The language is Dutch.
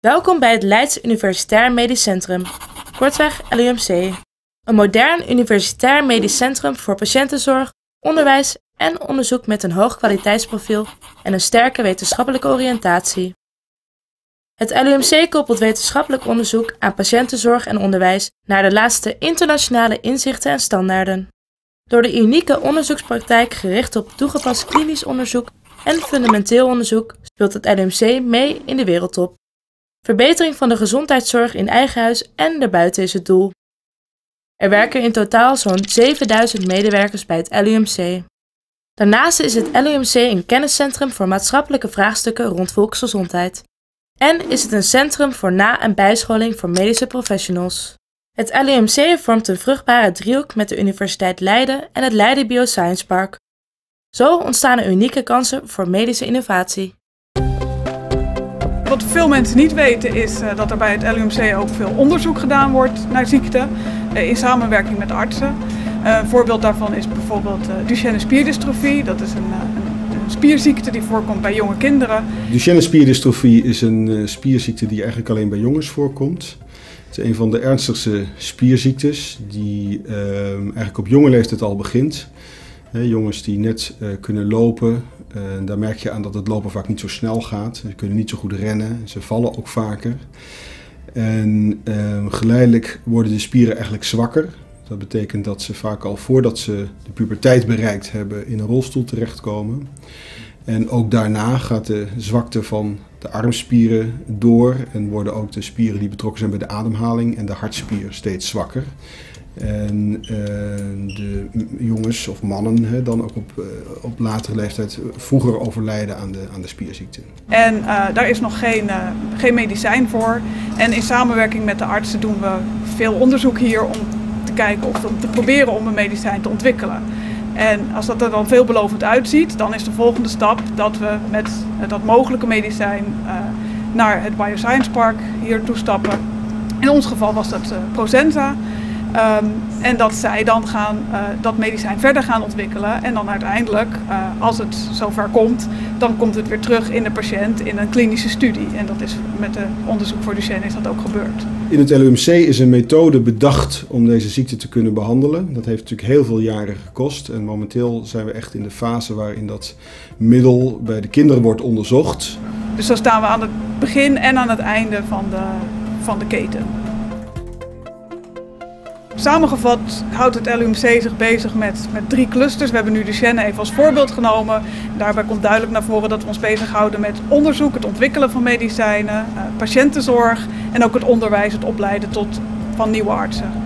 Welkom bij het Leids Universitair Medisch Centrum, kortweg LUMC. Een modern universitair medisch centrum voor patiëntenzorg, onderwijs en onderzoek met een hoog kwaliteitsprofiel en een sterke wetenschappelijke oriëntatie. Het LUMC koppelt wetenschappelijk onderzoek aan patiëntenzorg en onderwijs naar de laatste internationale inzichten en standaarden. Door de unieke onderzoekspraktijk gericht op toegepast klinisch onderzoek en fundamenteel onderzoek speelt het LUMC mee in de wereldtop. Verbetering van de gezondheidszorg in eigen huis en daarbuiten is het doel. Er werken in totaal zo'n 7000 medewerkers bij het LUMC. Daarnaast is het LUMC een kenniscentrum voor maatschappelijke vraagstukken rond volksgezondheid. En is het een centrum voor na- en bijscholing voor medische professionals. Het LUMC vormt een vruchtbare driehoek met de Universiteit Leiden en het Leiden Bioscience Park. Zo ontstaan er unieke kansen voor medische innovatie. Wat veel mensen niet weten is uh, dat er bij het LUMC ook veel onderzoek gedaan wordt naar ziekte uh, in samenwerking met artsen. Uh, een voorbeeld daarvan is bijvoorbeeld Duchenne spierdystrofie. Dat is een, spierziekte die voorkomt bij jonge kinderen. Duchenne spierdystrofie is een spierziekte die eigenlijk alleen bij jongens voorkomt. Het is een van de ernstigste spierziektes die eigenlijk op jonge leeftijd al begint. Jongens die net kunnen lopen, uh, daar merk je aan dat het lopen vaak niet zo snel gaat. Ze kunnen niet zo goed rennen, ze vallen ook vaker. En uh, geleidelijk worden de spieren eigenlijk zwakker. Dat betekent dat ze vaak al voordat ze de puberteit bereikt hebben in een rolstoel terechtkomen. En ook daarna gaat de zwakte van de armspieren door en worden ook de spieren die betrokken zijn bij de ademhaling en de hartspier steeds zwakker. En uh, de jongens of mannen hè, dan ook op, uh, op latere leeftijd vroeger overlijden aan de, aan de spierziekte. En uh, daar is nog geen, geen medicijn voor. En in samenwerking met de artsen doen we veel onderzoek hier om te kijken of om te proberen om een medicijn te ontwikkelen. En als dat er dan veelbelovend uitziet, dan is de volgende stap dat we met dat mogelijke medicijn naar het Bioscience Park hier toestappen. In ons geval was dat Procenza. Um, en dat zij dan gaan, uh, dat medicijn verder gaan ontwikkelen. En dan uiteindelijk, uh, als het zover komt, dan komt het weer terug in de patiënt in een klinische studie. En dat is met het onderzoek voor Duchenne is dat ook gebeurd. In het LUMC is een methode bedacht om deze ziekte te kunnen behandelen. Dat heeft natuurlijk heel veel jaren gekost. En momenteel zijn we echt in de fase waarin dat middel bij de kinderen wordt onderzocht. Dus dan staan we aan het begin en aan het einde van de, van de keten. Samengevat houdt het LUMC zich bezig met, met drie clusters. We hebben nu Duchenne even als voorbeeld genomen. Daarbij komt duidelijk naar voren dat we ons bezighouden met onderzoek, het ontwikkelen van medicijnen, uh, patiëntenzorg en ook het onderwijs, het opleiden tot, van nieuwe artsen.